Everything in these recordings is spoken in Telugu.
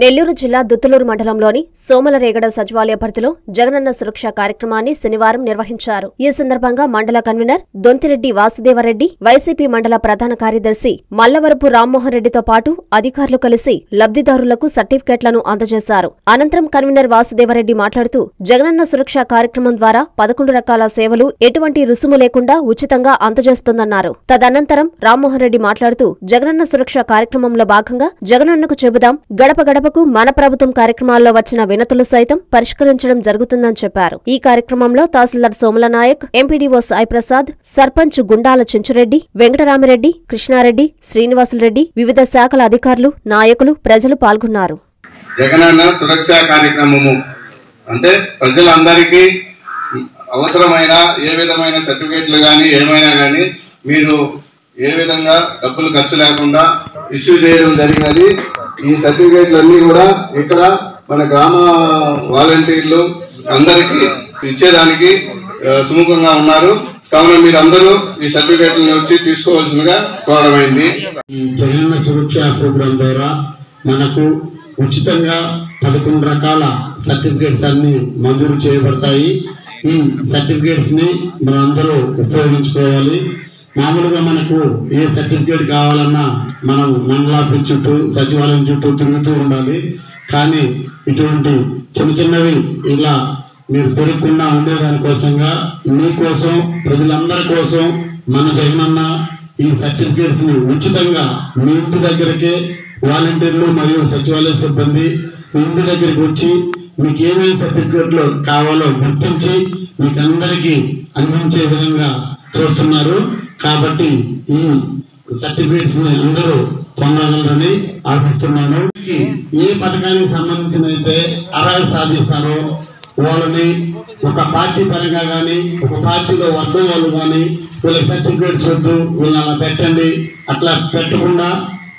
నెల్లూరు జిల్లా దుత్తులూరు మండలంలోని సోమలరేగడ సచివాలయ పరిధిలో జగనన్న సురక్ష కార్యక్రమాన్ని శనివారం నిర్వహించారు. ఈ సందర్భంగా మండల కన్వీనర్ దొంతిరెడ్డి వాసుదేవరెడ్డి వైసీపీ మండల ప్రధాన కార్యదర్శి మల్లవరపు రామ్మోహన్ రెడ్డితో పాటు అధికారులు కలిసి లబ్ధిదారులకు సర్టిఫికెట్లను అందజేశారు. అనంతరం కన్వీనర్ వాసుదేవరెడ్డి మాట్లాడుతూ జగనన్న సురక్ష కార్యక్రమం ద్వారా పదకొండు రకాల సేవలు ఎటువంటి రుసుము లేకుండా ఉచితంగా అందజేస్తుందన్నారు. తదనంతరం రామ్మోహన్ రెడ్డి మాట్లాడుతూ జగనన్న సురక్ష కార్యక్రమంలో భాగంగా జగనన్నకు చెబుదాం గడప సభకు మన ప్రభుత్వం కార్యక్రమాల్లో వచ్చిన వినతులు సైతం పరిష్కరించడం జరుగుతుందని చెప్పారు. ఈ కార్యక్రమంలో తహసీల్దార్ సోమల నాయక్ ఎంపీడీఓ సాయి ప్రసాద్ సర్పంచ్ గుండాల చెంచురెడ్డి వెంకటరామిరెడ్డి కృష్ణారెడ్డి శ్రీనివాసులరెడ్డి వివిధ శాఖల అధికారులు నాయకులు ప్రజలు పాల్గొన్నారు. జగనన్న సురక్ష కార్యక్రమము. అంటే ప్రజలందరికీ అవసరమైన ఏ విధమైన సర్టిఫికేట్లు కానీ ఏమైనా కానీ మీరు ఏ విధంగా డబ్బులు ఖర్చు లేకుండా ఇష్యూ చేయడం జరిగినది ఈ సర్టిఫికేట్లు అన్ని కూడా ఇక్కడ మన గ్రామ వాలంటీర్లు అందరికీ ఇచ్చేదానికి సుముఖంగా ఉన్నారు. కావున మీరు అందరూ ఈ సర్టిఫికేట్లను వచ్చి తీసుకోవాల్సిందిగా కోరమైంది. ఈ సురక్ష ప్రోగ్రాం ద్వారా మనకు ఉచితంగా పదకొండు రకాల సర్టిఫికేట్స్ అన్ని మంజూరు చేయబడతాయి. ఈ సర్టిఫికేట్స్ని మనందరూ ఉపయోగించుకోవాలి. మామూలుగా మనకు ఏ సర్టిఫికేట్ కావాలన్నా మనం మండలాఫీస్ చుట్టూ సచివాలయం చుట్టూ తిరుగుతూ ఉండాలి. కానీ ఇటువంటి చిన్న చిన్నవి ఇలా మీరు తిరగకుండా ఉండేదాని కోసంగా మీకోసం ప్రజలందరి కోసం మన జగనన్న ఈ సర్టిఫికేట్స్ని ఉచితంగా మీ ఇంటి దగ్గరకే వాలంటీర్లు మరియు సచివాలయ సిబ్బంది మీ ఇంటి దగ్గరికి వచ్చి మీకు ఏమేమి సర్టిఫికేట్లు కావాలో గుర్తించి మీకు అందరికీ అందించే విధంగా చూస్తున్నారు. కాబట్టి ఈ సర్టిఫికేట్స్ అందరూ పొందగలరని ఆశిస్తున్నాను. ఏ పథకానికి సంబంధించిన అయితే అర్హత సాధిస్తారో వాళ్ళని ఒక పార్టీ పరంగా కానీ ఒక పార్టీలో వద్ద వాళ్ళు కానీ వీళ్ళకి సర్టిఫికేట్స్ వద్దు వీళ్ళని అలా పెట్టండి. అట్లా పెట్టకుండా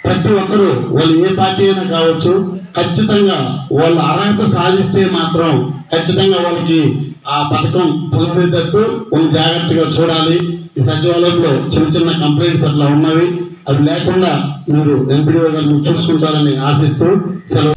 ప్రతి ఒక్కరూ వాళ్ళు ఏ పార్టీ అయినా కావచ్చు ఖచ్చితంగా వాళ్ళు అర్హత సాధిస్తే మాత్రం ఖచ్చితంగా వాళ్ళకి ఆ పథకం పొందేటట్టు వాళ్ళు జాగ్రత్తగా చూడాలి. ఈ సచివాలయంలో చిన్న చిన్న కంప్లైంట్స్ అట్లా ఉన్నవి. అది లేకుండా మీరు ఎంపీడీఓ గారు చూసుకుంటారని ఆశిస్తూ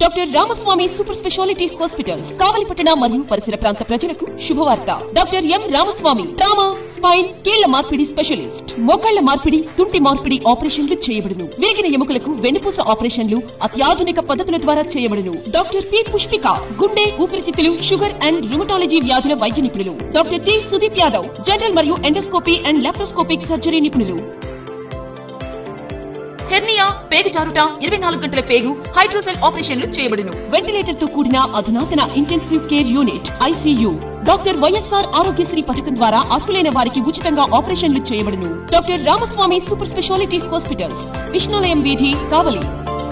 doctor Ramaswamy super speciality hospitals కావలిపట్టణ మరియు పరిసర ప్రాంత ప్రజలకు శుభవార్త. Doctor M Ramaswamy trauma spine కీళ్ళ మార్పిడి స్పెషలిస్ట్. మోకాళ్ళ మార్పిడి తుంటి మార్పిడి ఆపరేషన్లు చేయబడును. విరిగిన ఎముకలకు వెన్నుపూస ఆపరేషన్లు అత్యాధునిక పద్ధతుల ద్వారా చేయబడును. Doctor P. పుష్పిక గుండె ఊపిరితిత్తులు షుగర్ అండ్ రుమటాలజీ వ్యాధుల వైద్య నిపుణులు. Doctor T. Sudeep Yadav general మరియు ఎండోస్కోపీ అండ్ లాప్రోస్కోపిక్ సర్జరీ నిపుణులు. హెర్నియా పేగు జారుట ఇరవై నాలుగు గంటల పేగు హైడ్రోసెల్ ఆపరేషన్లు చేయబడును. వెంటిలేటర్తో కూడిన అధునాతన intensive care unit ICU doctor YSR Aarogyasri పథకం ద్వారా అర్హులైన వారికి ఉచితంగా ఆపరేషన్లు చేయబడును. Doctor Ramaswamy super speciality hospitals Vishnulayam వీధి కావలి.